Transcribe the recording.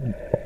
Mm-hmm.